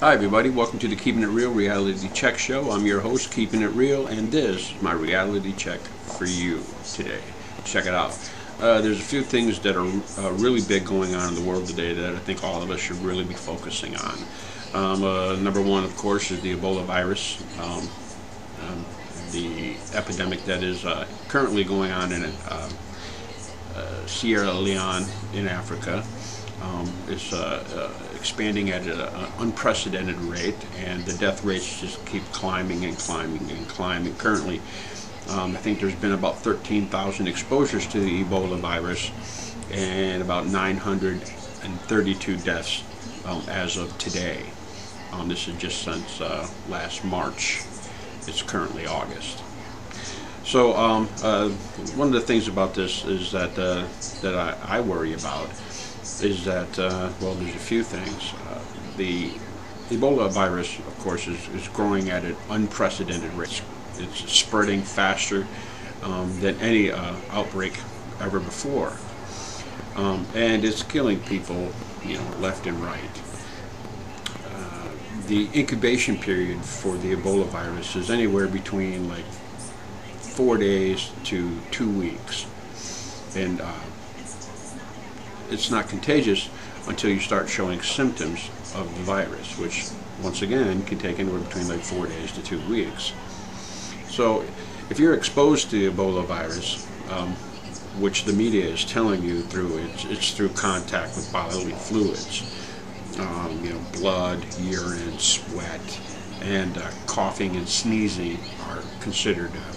Hi everybody, welcome to the Keeping It Real Reality Check Show. I'm your host, Keeping It Real, and this is my reality check for you today. Check it out. Uh, there's a few things that are uh, really big going on in the world today that I think all of us should really be focusing on. Um, uh, number one, of course, is the Ebola virus, um, um, the epidemic that is uh, currently going on in uh, uh, Sierra Leone in Africa. Um, it's uh, uh, expanding at an unprecedented rate, and the death rates just keep climbing and climbing and climbing. Currently, um, I think there's been about 13,000 exposures to the Ebola virus and about 932 deaths um, as of today. Um, this is just since uh, last March. It's currently August. So um, uh, one of the things about this is that uh, that I, I worry about is that, uh, well, there's a few things. Uh, the Ebola virus, of course, is, is growing at an unprecedented rate. It's spreading faster um, than any uh, outbreak ever before. Um, and it's killing people, you know, left and right. Uh, the incubation period for the Ebola virus is anywhere between like four days to two weeks. And uh, it's not contagious until you start showing symptoms of the virus, which once again can take anywhere between like four days to two weeks. So if you're exposed to the Ebola virus, um, which the media is telling you through it's, it's through contact with bodily fluids, um, you know, blood, urine, sweat, and uh, coughing and sneezing are considered uh,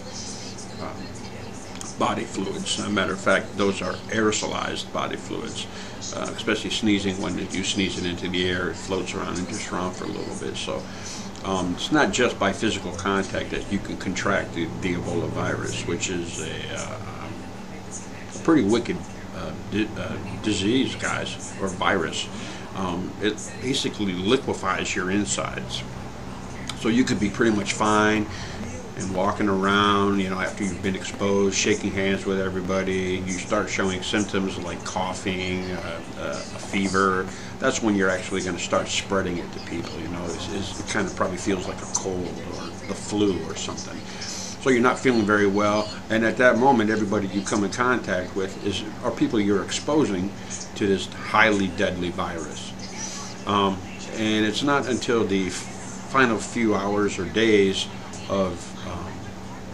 body fluids. As a matter of fact, those are aerosolized body fluids, uh, especially sneezing. When you sneeze it into the air, it floats around and just around for a little bit. So um, it's not just by physical contact that you can contract the, the Ebola virus, which is a, uh, a pretty wicked uh, di uh, disease, guys, or virus. Um, it basically liquefies your insides. So you could be pretty much fine and walking around, you know, after you've been exposed, shaking hands with everybody, you start showing symptoms like coughing, uh, uh, a fever, that's when you're actually going to start spreading it to people, you know. It's, it's, it kind of probably feels like a cold or the flu or something. So you're not feeling very well, and at that moment, everybody you come in contact with is are people you're exposing to this highly deadly virus. Um, and it's not until the final few hours or days of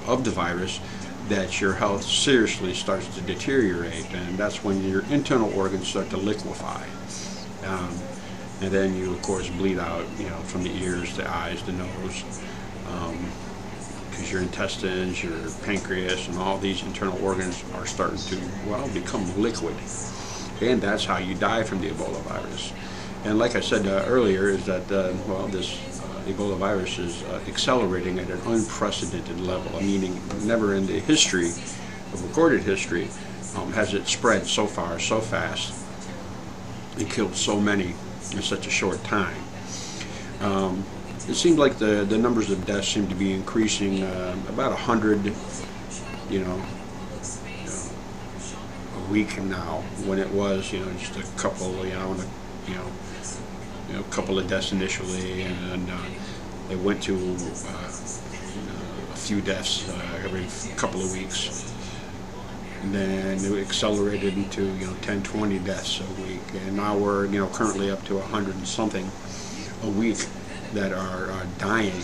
of the virus that your health seriously starts to deteriorate and that's when your internal organs start to liquefy. Um, and then you of course bleed out you know from the ears the eyes the nose because um, your intestines your pancreas and all these internal organs are starting to well become liquid. And that's how you die from the Ebola virus. And like I said uh, earlier is that uh, well this Ebola virus is uh, accelerating at an unprecedented level, meaning never in the history, of recorded history, um, has it spread so far, so fast, and killed so many in such a short time. Um, it seems like the, the numbers of deaths seem to be increasing uh, about 100, you know, a week now, when it was, you know, just a couple, you know, you know, you know, a couple of deaths initially, and uh, they went to uh, a few deaths uh, every couple of weeks. And then it accelerated into you know 10, 20 deaths a week, and now we're you know currently up to 100 and something a week that are, are dying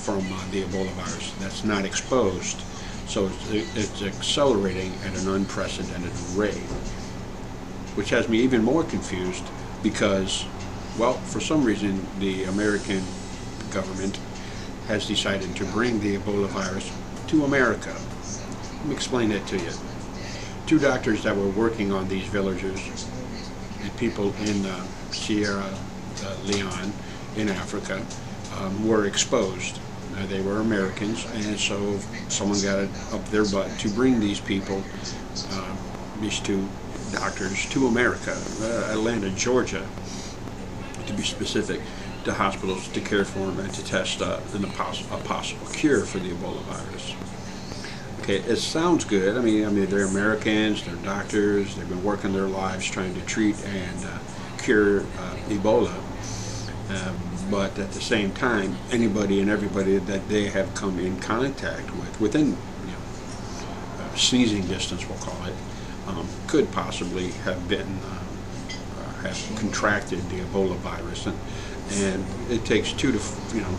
from uh, the Ebola virus that's not exposed. So it's, it's accelerating at an unprecedented rate, which has me even more confused because well, for some reason, the American government has decided to bring the Ebola virus to America. Let me explain that to you. Two doctors that were working on these villagers and people in uh, Sierra uh, Leone in Africa um, were exposed. Uh, they were Americans, and so someone got it up their butt to bring these people, uh, these two doctors, to America, uh, Atlanta, Georgia, be specific, to hospitals to care for them and to test uh, a possible cure for the Ebola virus. Okay, it sounds good. I mean, I mean, they're Americans, they're doctors, they've been working their lives trying to treat and uh, cure uh, Ebola. Um, but at the same time, anybody and everybody that they have come in contact with, within you know, uh, sneezing distance, we'll call it, um, could possibly have been uh, have contracted the Ebola virus, and and it takes two to you know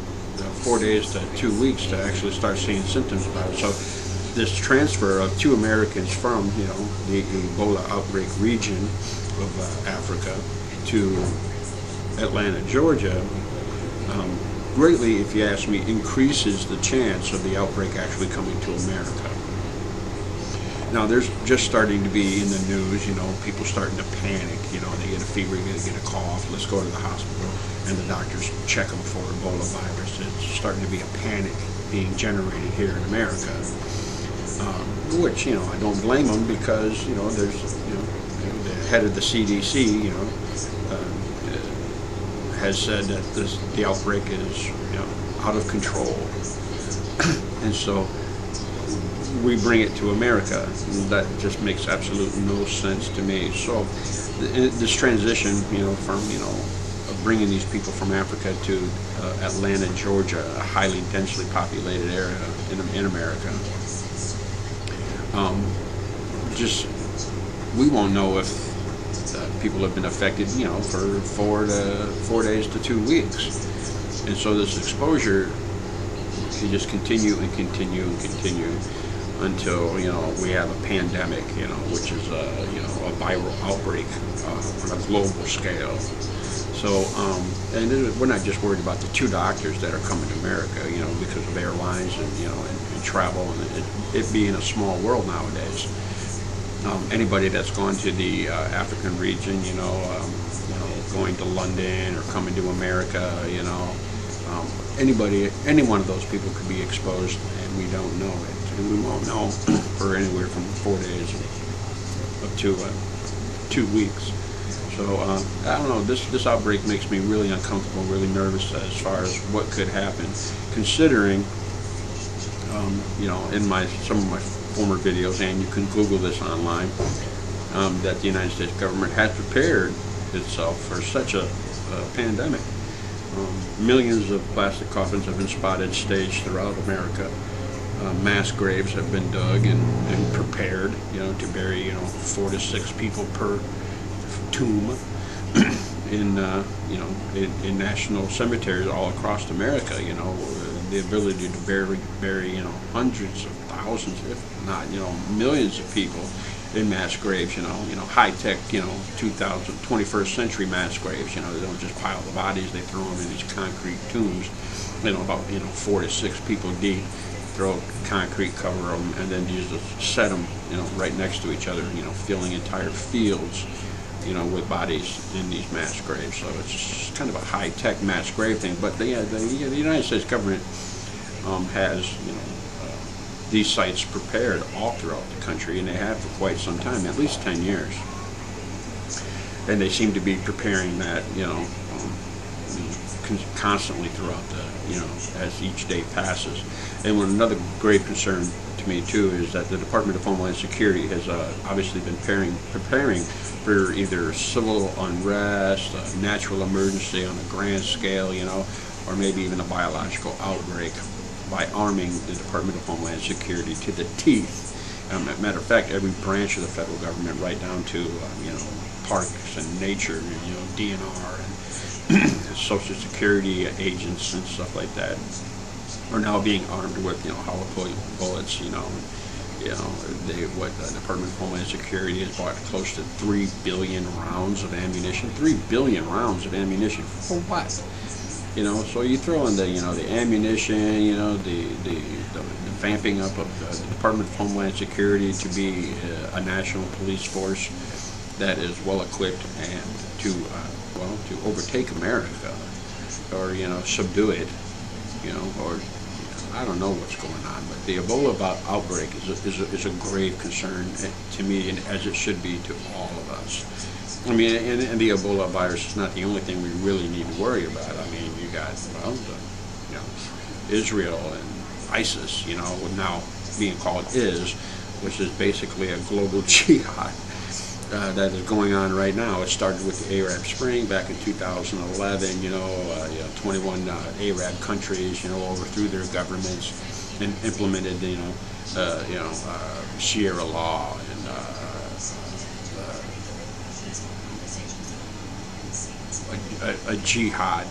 four days to two weeks to actually start seeing symptoms about it. So this transfer of two Americans from you know the Ebola outbreak region of uh, Africa to Atlanta, Georgia, um, greatly, if you ask me, increases the chance of the outbreak actually coming to America. Now, there's just starting to be in the news, you know, people starting to panic. You know, get a fever, they get a cough, let's go to the hospital, and the doctors check them for Ebola virus. It's starting to be a panic being generated here in America, um, which, you know, I don't blame them because, you know, there's, you know, the head of the CDC, you know, uh, has said that this, the outbreak is, you know, out of control. and so we bring it to America. That just makes absolutely no sense to me. So this transition, you know, from you know bringing these people from Africa to uh, Atlanta, Georgia, a highly densely populated area in, in America, um, just we won't know if uh, people have been affected, you know, for four to four days to two weeks, and so this exposure can just continue and continue and continue until you know we have a pandemic, you know, which is a you know a viral outbreak uh, on a global scale. So, um, and we're not just worried about the two doctors that are coming to America, you know, because of airlines and you know and, and travel and it, it, being a small world nowadays. Um, anybody that's gone to the uh, African region, you know, um, you know, going to London or coming to America, you know, um, anybody, any one of those people could be exposed, and we don't know it and we won't know for anywhere from four days up to uh, two weeks. So uh, I don't know. This this outbreak makes me really uncomfortable, really nervous as far as what could happen, considering um, you know in my some of my former videos, and you can Google this online, um, that the United States government has prepared itself for such a, a pandemic. Um, millions of plastic coffins have been spotted staged throughout America uh, mass graves have been dug and, and prepared, you know, to bury, you know, four to six people per tomb in, uh, you know, in, in, national cemeteries all across America, you know, the ability to bury, bury, you know, hundreds of thousands, if not, you know, millions of people in mass graves, you know, you know, high-tech, you know, 2000, 21st century mass graves, you know, they don't just pile the bodies, they throw them in these concrete tombs, you know, about, you know, four to six people deep throw concrete cover them, and then you just set them, you know, right next to each other, you know, filling entire fields, you know, with bodies in these mass graves. So it's kind of a high-tech mass grave thing. But the, the, the United States government um, has, you know, uh, these sites prepared all throughout the country, and they have for quite some time, at least 10 years. And they seem to be preparing that, you know, constantly throughout the, you know, as each day passes. And one another grave concern to me too is that the Department of Homeland Security has uh, obviously been preparing, preparing for either civil unrest, a natural emergency on a grand scale, you know, or maybe even a biological outbreak by arming the Department of Homeland Security to the teeth. Um, matter of fact, every branch of the federal government, right down to um, you know parks and nature, you know DNR and Social Security agents and stuff like that, are now being armed with, you know, hollow bullets, you know. You know, they, what the Department of Homeland Security has bought close to three billion rounds of ammunition. Three billion rounds of ammunition for what? You know, so you throw in the, you know, the ammunition, you know, the the, the, the vamping up of the, Department of Homeland Security to be a, a national police force that is well equipped and to, uh, well, to overtake America or you know subdue it, you know, or I don't know what's going on, but the Ebola outbreak IS a, is a, is a grave concern to me, and as it should be to all of us. I mean, and, and, the Ebola virus is not the only thing we really need to worry about. I mean, you got well, the, you know, Israel and ISIS, you know, now being called is, which is basically a global jihad. Uh, that is going on right now. It started with the Arab Spring back in 2011. You know, uh, you know 21 uh, Arab countries, you know, overthrew their governments and implemented, you know, uh, you know, uh, Sharia law and uh, a, a, a jihad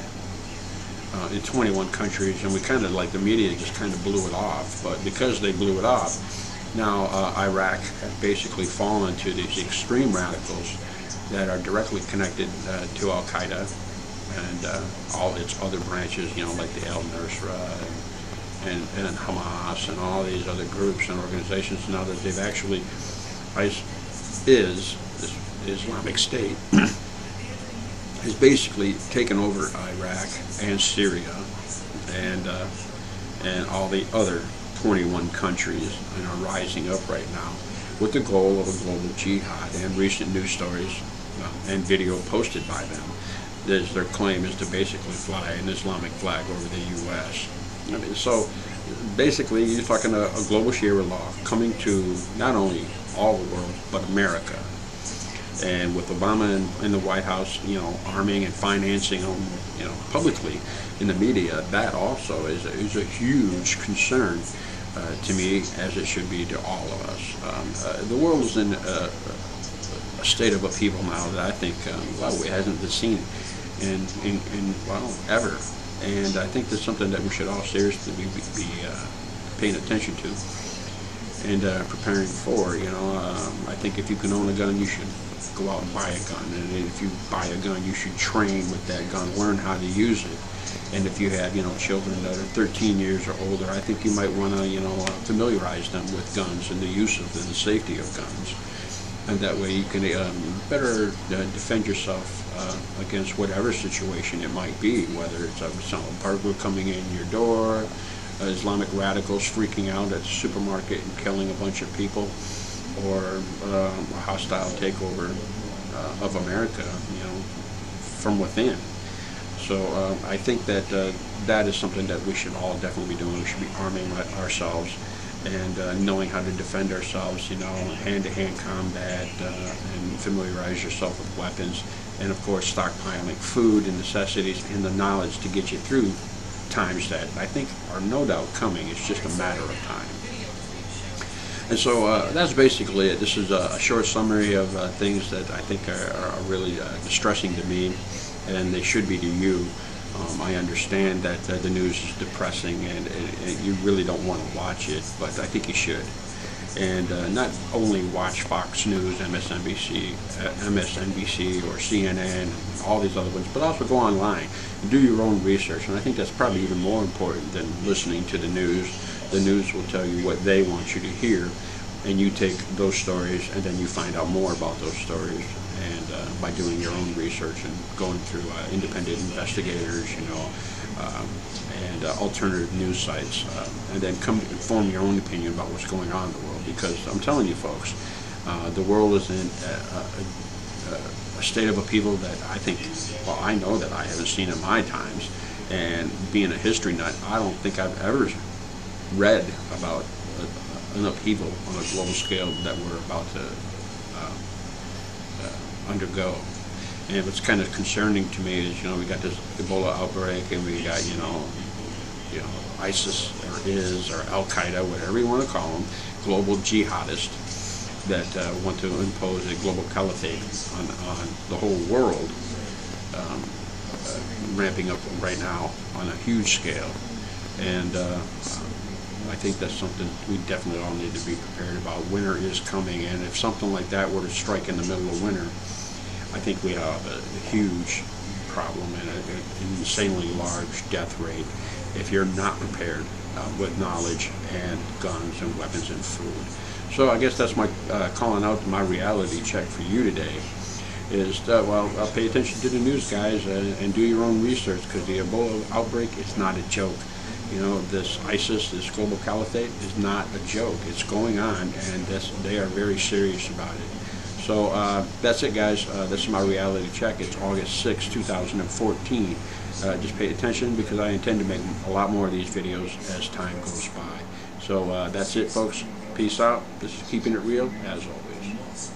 uh, in 21 countries, and we kind of like the media just kind of blew it off. But because they blew it off, now uh, Iraq has basically fallen to these extreme radicals that are directly connected uh, to Al Qaeda and uh, all its other branches, you know, like the Al Nusra and, and, and, Hamas and all these other groups and organizations. Now that they've actually is is Islamic State. has basically taken over Iraq and Syria and uh, and all the other 21 countries and are rising up right now with the goal of a global jihad and recent news stories uh, and video posted by them is their claim is to basically fly an Islamic flag over the U.S. I mean, so basically you're talking a, a global Sharia law coming to not only all the world but America and with Obama in, in, the White House, you know, arming and financing them, you know, publicly in the media, that also is a, is a huge concern uh, to me, as it should be to all of us. Um, uh, the world is in a, a, state of upheaval now that I think, um, well, it hasn't been seen in, in, in, well, ever. And I think that's something that we should all seriously be, be uh, paying attention to and uh, preparing for. You know, um, I think if you can own a gun, you should go out and buy a gun. And if you buy a gun, you should train with that gun, learn how to use it. And if you have, you know, children that are 13 years or older, I think you might want to, you know, uh, familiarize them with guns and the use of them, the safety of guns. And that way you can um, better uh, defend yourself uh, against whatever situation it might be, whether it's a, some burglar coming in your door, Islamic radicals freaking out at the supermarket and killing a bunch of people, or um, a hostile takeover uh, of America, you know, from within. So uh, I think that uh, that is something that we should all definitely be doing. We should be arming ourselves and uh, knowing how to defend ourselves, you know, hand-to-hand combat uh, and familiarize yourself with weapons. And of course, stockpiling food and necessities and the knowledge to get you through times that I think are no doubt coming. It's just a matter of time. And so uh, that's basically it. This is a, a short summary of uh, things that I think are, are really uh, distressing to me, and they should be to you. Um, I understand that uh, the news is depressing, and, and, and, you really don't want to watch it, but I think you should. And uh, not only watch Fox News, MSNBC, uh, MSNBC, or CNN, all these other ones, but also go online and do your own research. And I think that's probably even more important than listening to the news the news will tell you what they want you to hear, and you take those stories and then you find out more about those stories. And uh, by doing your own research and going through uh, independent investigators, you know, um, and uh, alternative news sites, uh, and then come form your own opinion about what's going on in the world. Because I'm telling you, folks, uh, the world is in a, a, a state of upheaval that I think, well, I know that I haven't seen in my times. And being a history nut, I don't think I've ever read about a, an upheaval on a global scale that we're about to uh, uh, undergo. And what's kind of concerning to me is, you know, we got this Ebola outbreak, and we got, you know, you know, ISIS or IS or Al Qaeda, whatever you want to call them, global jihadists that uh, want to impose a global caliphate on, on the whole world, um, uh, ramping up right now on a huge scale. And uh, I think that's something we definitely all need to be prepared about. Winter is coming, and if something like that were to strike in the middle of winter, I think we have a, huge problem and an insanely large death rate if you're not prepared uh, with knowledge and guns and weapons and food. So I guess that's my uh, calling out my reality check for you today is that, well, uh, pay attention to the news, guys, uh, and do your own research because the Ebola outbreak is not a joke. You know, this ISIS, this global caliphate, is not a joke. It's going on, and they are very serious about it. So uh, that's it, guys. Uh, this is my reality check. It's August 6, 2014. Uh, just pay attention because I intend to make a lot more of these videos as time goes by. So uh, that's it, folks. Peace out. This is Keeping It Real, as always.